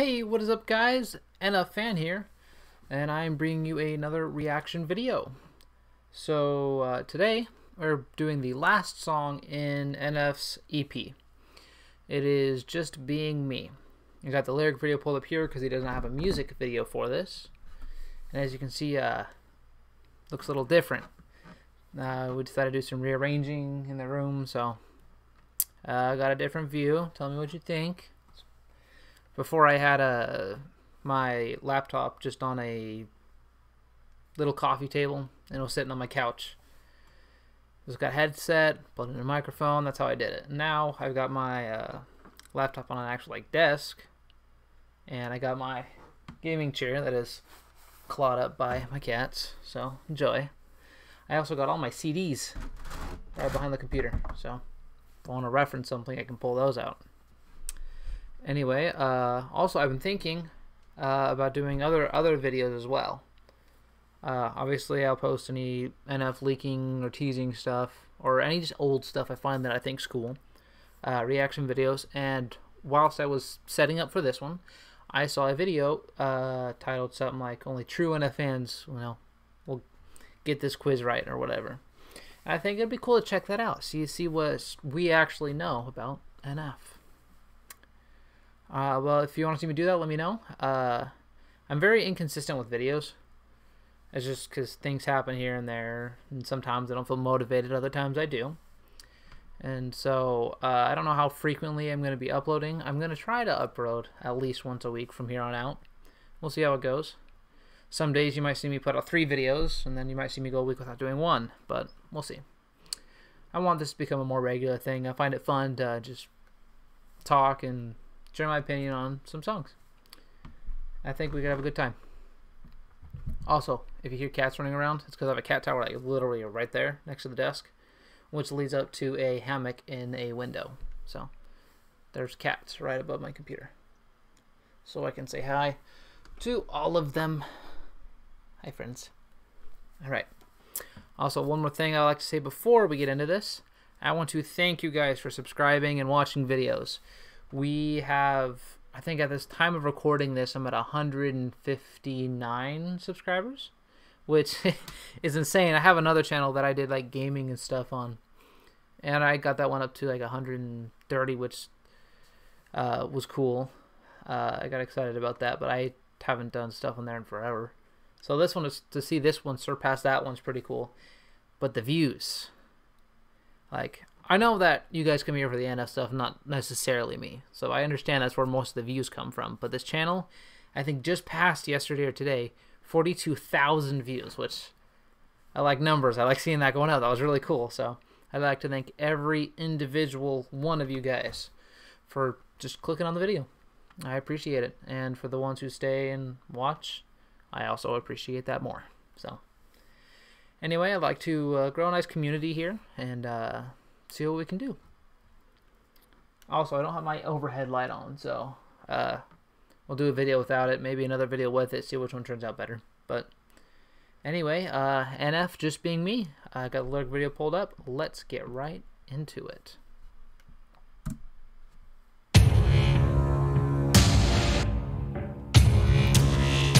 Hey, what is up guys? NF Fan here, and I'm bringing you another reaction video. So uh, today, we're doing the last song in NF's EP. It is Just Being Me. You got the lyric video pulled up here because he doesn't have a music video for this. And as you can see, uh, looks a little different. Uh, we decided to do some rearranging in the room, so uh, I got a different view. Tell me what you think. Before I had a my laptop just on a little coffee table and it was sitting on my couch. It's got headset, plugged in a microphone. That's how I did it. Now I've got my uh, laptop on an actual like desk, and I got my gaming chair that is clawed up by my cats. So enjoy. I also got all my CDs right behind the computer. So if I want to reference something, I can pull those out. Anyway, uh, also I've been thinking uh, about doing other other videos as well. Uh, obviously, I'll post any NF leaking or teasing stuff, or any just old stuff I find that I think's cool, uh, reaction videos. And whilst I was setting up for this one, I saw a video uh, titled something like "Only True NF fans, you know, will get this quiz right" or whatever. I think it'd be cool to check that out. See see what we actually know about NF. Uh, well, if you want to see me do that, let me know. Uh, I'm very inconsistent with videos. It's just because things happen here and there, and sometimes I don't feel motivated, other times I do. And so uh, I don't know how frequently I'm going to be uploading. I'm going to try to upload at least once a week from here on out. We'll see how it goes. Some days you might see me put out three videos, and then you might see me go a week without doing one, but we'll see. I want this to become a more regular thing. I find it fun to just talk and share my opinion on some songs. I think we could have a good time. Also, if you hear cats running around, it's because I have a cat tower like literally right there next to the desk, which leads up to a hammock in a window. So there's cats right above my computer. So I can say hi to all of them. Hi, friends. All right. Also, one more thing I'd like to say before we get into this. I want to thank you guys for subscribing and watching videos we have I think at this time of recording this I'm at 159 subscribers which is insane. I have another channel that I did like gaming and stuff on and I got that one up to like 130 which uh, was cool. Uh, I got excited about that, but I haven't done stuff on there in forever. So this one is to see this one surpass that one's pretty cool. But the views, like I know that you guys come here for the NF stuff, not necessarily me. So I understand that's where most of the views come from. But this channel, I think just passed yesterday or today, 42,000 views, which I like numbers. I like seeing that going up. That was really cool. So I'd like to thank every individual one of you guys for just clicking on the video. I appreciate it. And for the ones who stay and watch, I also appreciate that more. So anyway, I'd like to uh, grow a nice community here and uh, see what we can do. Also, I don't have my overhead light on, so uh, we'll do a video without it, maybe another video with it, see which one turns out better. But anyway, uh, NF just being me, I got the lyric video pulled up. Let's get right into it.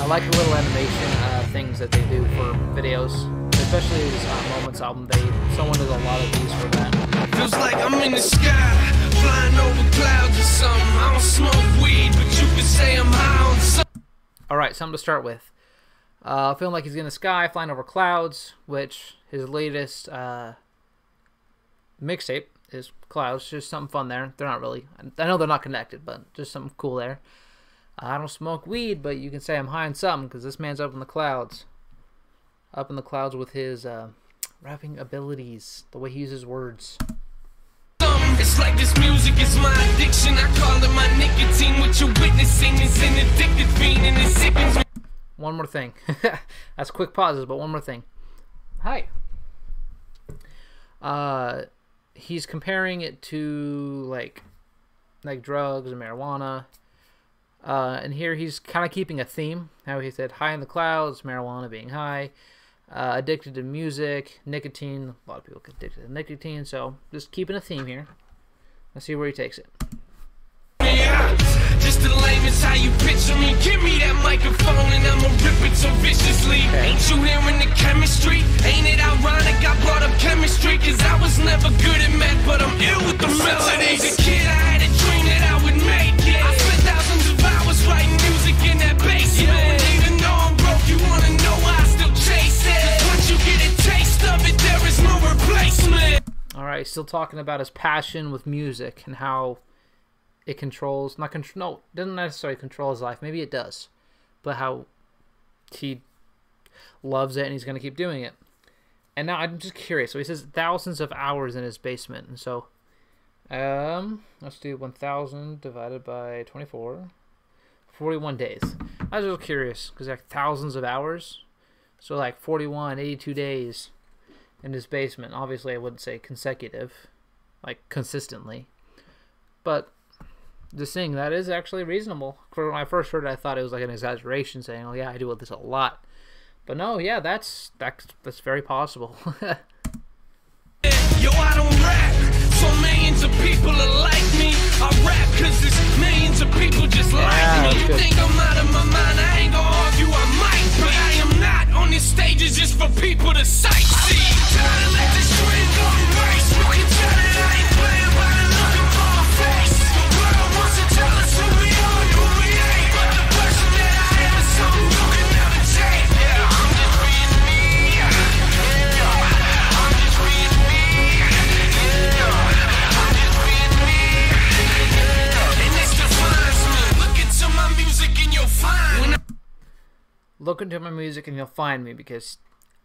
I like the little animation uh, things that they do for videos, especially this uh, Moments album. They someone does a lot of these for that. Feels like I'm in the sky, flying over clouds or something. I don't smoke weed, but you say I'm high on. Alright, something to start with. Uh, feeling like he's in the sky, flying over clouds, which his latest uh, mixtape is Clouds. Just something fun there. They're not really, I know they're not connected, but just something cool there. I don't smoke weed, but you can say I'm high on something because this man's up in the clouds. Up in the clouds with his uh, rapping abilities, the way he uses words. It's like this music is my addiction. I call it my nicotine. What you're witnessing is an addicted fiend and it sickens me. One more thing. That's quick pauses, but one more thing. Hi. Uh, he's comparing it to like, like drugs and marijuana. Uh, and here he's kind of keeping a theme. How he said high in the clouds, marijuana being high uh, addicted to music, nicotine. A lot of people get addicted to nicotine, so just keeping a theme here. Let's see where he takes it. Just the how you picture me. Give me that microphone and I'ma rip it so viciously. Ain't you hearing the chemistry? Ain't it ironic I brought up chemistry? Cause I was never good at math, but I'm ill with the. A kid, I All right, still talking about his passion with music and how it controls not control no doesn't necessarily control his life. Maybe it does but how he loves it and he's going to keep doing it. And now i'm just curious so he says thousands of hours in his basement. And so um let's do 1000 divided by 24 41 days. I was little curious because like thousands of hours? So like 41 82 days in his basement obviously i wouldn't say consecutive like consistently but just saying that is actually reasonable. For when I first heard it, I thought it was like an exaggeration, saying, "Oh yeah, I do with this a lot." But no, yeah, that's that's that's very possible. Yo, I don't rap, so millions of people are like me. I rap cause there's millions of people just Yeah, like me. You good. think I'm out of my mind, Look into my music and you'll find me because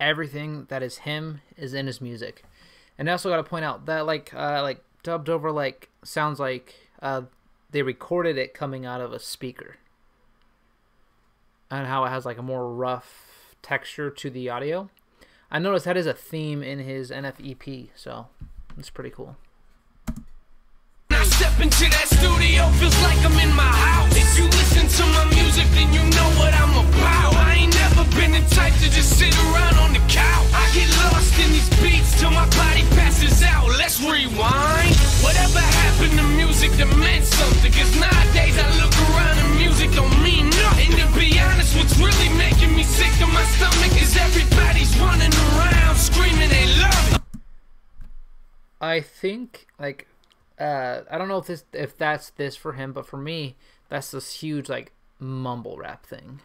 everything that is him is in his music. And I also got to point out that like uh, like dubbed over like sounds like uh, they recorded it coming out of a speaker. And how it has like a more rough texture to the audio. I noticed that is a theme in his NF EP, so it's pretty cool. Step into that studio, feels like I'm in my house. If you listen to my music, you know been the type to just sit around on the couch. I get lost in these beats till my body passes out. Let's rewind. Whatever happened to music that meant something? Cause nowadays I look around and music don't mean nothing. And to be honest, what's really making me sick to my stomach is everybody's running around screaming they love it. I think like uh I don't know if this if that's this for him, but for me, that's this huge like mumble rap thing.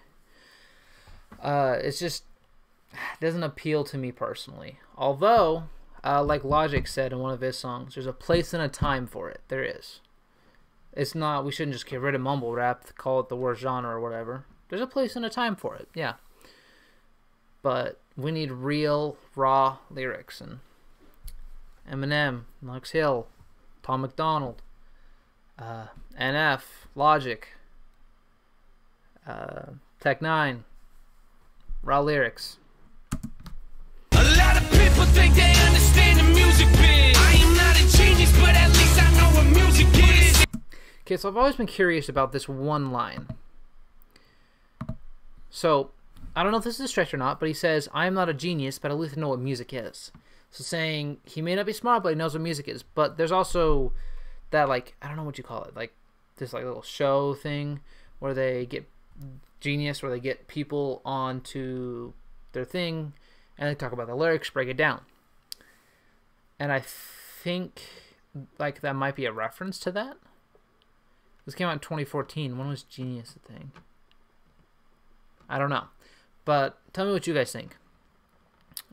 Uh it's just doesn't appeal to me personally. Although, uh, like Logic said in one of his songs, there's a place and a time for it. There is. It's not. We shouldn't just get rid of mumble rap, call it the worst genre or whatever. There's a place and a time for it. Yeah. But we need real, raw lyrics and Eminem, Lux Hill, Tom MacDonald, uh, NF, Logic, uh, Tech N9ne, raw lyrics. A lot of people think they understand the music biz. I am not a genius, but at least I know what music is. Okay, so I've always been curious about this one line. So, I don't know if this is a stretch or not, but he says, I am not a genius, but at least I know what music is. So, saying he may not be smart, but he knows what music is. But there's also that, like, I don't know what you call it, like this, like, little show thing where they get genius, where they get people onto their thing and they talk about the lyrics, break it down. And I think, like, that might be a reference to that. This came out in 2014. When was Genius a thing? I don't know. But tell me what you guys think.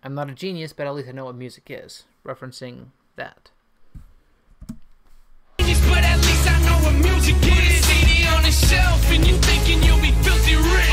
I'm not a genius, but at least I know what music is. Referencing that.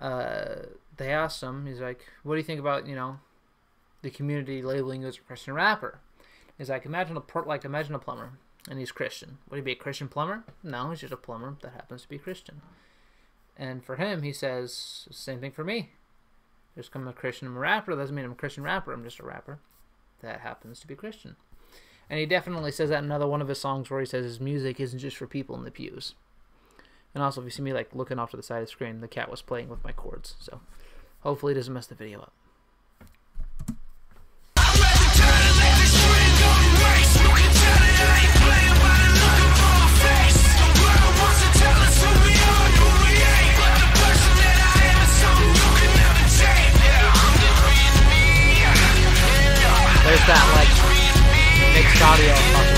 they asked him, he's like, "What do you think about you know, the community labeling as a Christian rapper?" He's like, "Imagine a per- like imagine a plumber, and he's Christian. Would he be a Christian plumber? No, he's just a plumber that happens to be Christian." And for him, he says, "Same thing for me." Just because I'm a Christian, I'm a rapper, doesn't mean I'm a Christian rapper. I'm just a rapper that happens to be Christian. And he definitely says that in another one of his songs where he says his music isn't just for people in the pews. And also, if you see me like looking off to the side of the screen, the cat was playing with my cords. So hopefully, it doesn't mess the video up. There's that like mixed audio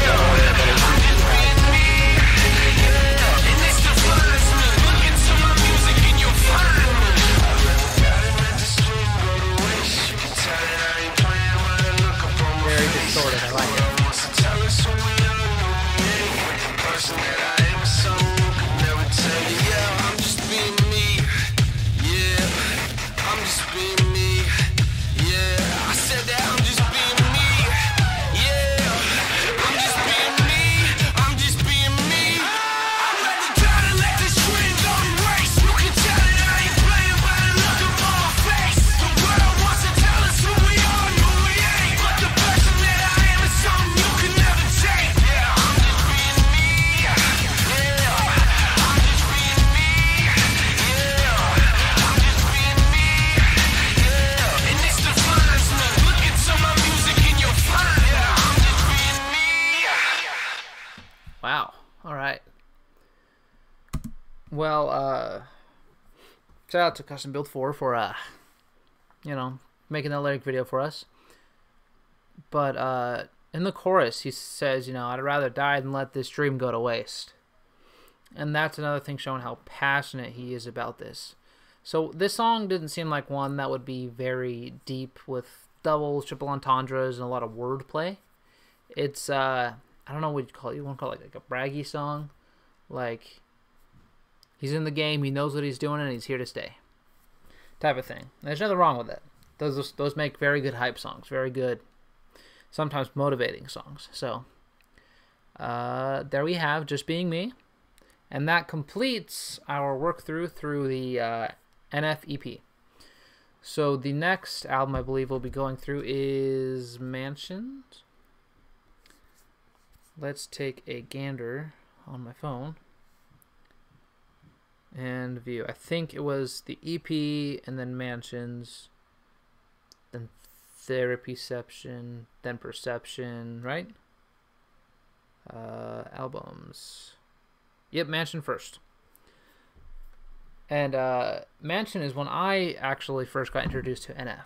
Wow. All right. Well, uh, shout out to Custom Build 4 for, uh, you know, making that lyric video for us. But, uh, in the chorus, he says, you know, I'd rather die than let this dream go to waste. And that's another thing showing how passionate he is about this. So this song didn't seem like one that would be very deep with doubles, triple entendres, and a lot of wordplay. It's, uh, I don't know what you call it. You want to call it like, like a braggy song, like he's in the game, he knows what he's doing, and he's here to stay, type of thing. There's nothing wrong with it. Those those make very good hype songs, very good, sometimes motivating songs. So uh, there we have just being me, and that completes our work through through the uh, NF EP. So the next album I believe we'll be going through is Mansions. Let's take a gander on my phone and view. I think it was the EP and then Mansions, then Therapy Session, then Perception, right? Uh, albums. Yep, Mansion first. And uh, Mansion is when I actually first got introduced to NF.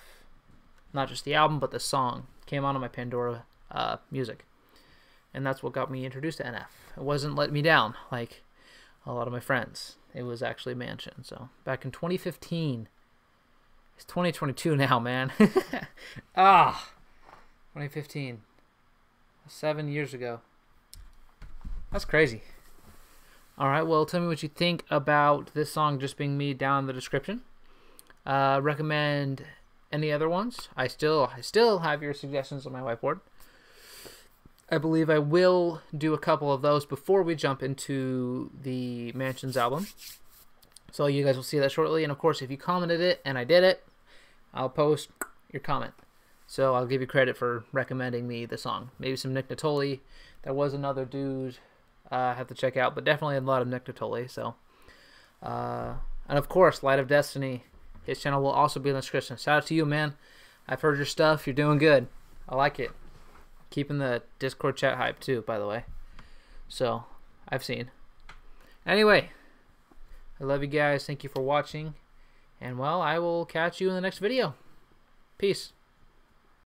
Not just the album, but the song came out on my Pandora uh, music and that's what got me introduced to NF. It wasn't let me down like a lot of my friends. It was actually Mansion. So back in 2015, it's 2022 now, man. ah, 2015, seven years ago. That's crazy. All right, well, tell me what you think about this song just being me down in the description. Uh, recommend any other ones? I still, I still have your suggestions on my whiteboard. I believe I will do a couple of those before we jump into the Mansions album. So you guys will see that shortly. And of course, if you commented it and I did it, I'll post your comment. So I'll give you credit for recommending me the song. Maybe some Nick Natoli. There was another dude uh, I have to check out, but definitely a lot of Nick Natoli. So, uh, and of course, Light of Destiny. His channel will also be in the description. Shout out to you, man. I've heard your stuff. You're doing good. I like it keeping the Discord chat hype too, by the way. So, I've seen. Anyway, I love you guys. Thank you for watching. And well, I will catch you in the next video. Peace.